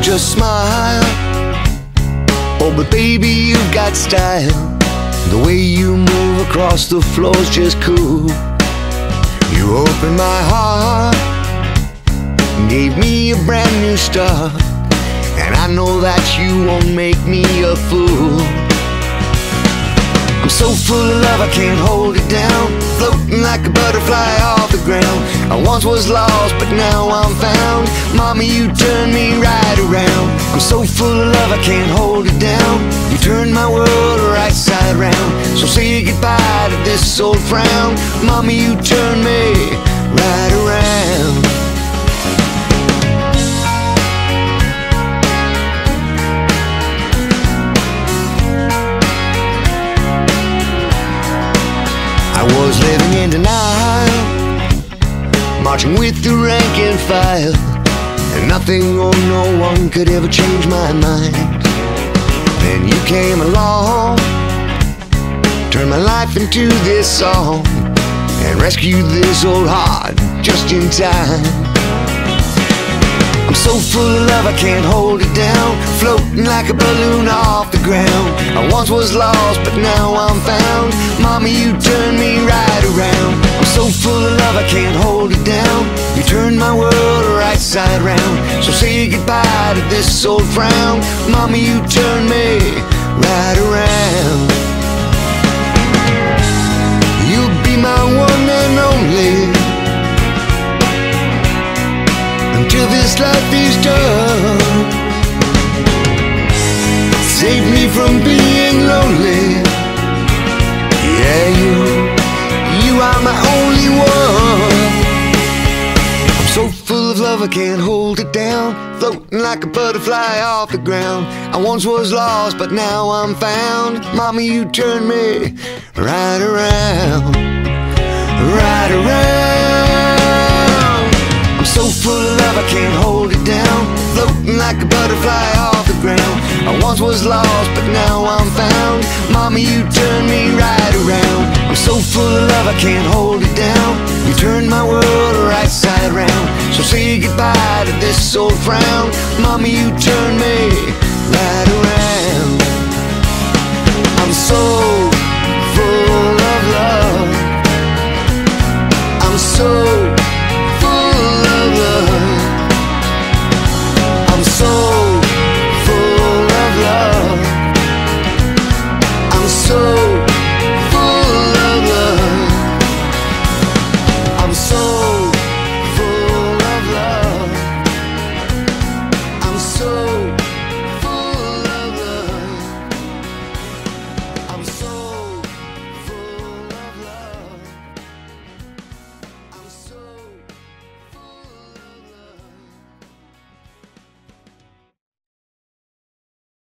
just smile. Oh, but baby, you've got style. The way you move across the floor's just cool. You opened my heart, gave me a brand new start. And I know that you won't make me a fool. I'm so full of love I can't hold it down. Floating like a butterfly off the ground. I once was lost but now I'm found. Mommy you turned me right around. I'm so full of love I can't hold it down. You turned my world right side round So say goodbye to this old frown. Mommy you turned me right around. I was living in denial, marching with the rank and file, and nothing or no one could ever change my mind. Then you came along, into this song, and rescued this old heart just in time. I'm so full of love I can't hold it down. Floating like a balloon off the ground. I once was lost but now I'm found. Mommy you turned me right around. I'm so full of love I can't hold it down. You turned my world right side round. So say goodbye to this old frown. Mommy you turned me right around until this life is done. Save me from being lonely. Yeah, you, you are my only one. I'm so full of love I can't hold it down. Floating like a butterfly off the ground. I once was lost, but now I'm found. Mommy, you turned me right around, right around. Can't hold it down. Floating like a butterfly off the ground. I once was lost but now I'm found. Mommy you turned me right around. I'm so full of love I can't hold it down. You turned my world right side round So say goodbye to this old frown. Mommy you turned me right around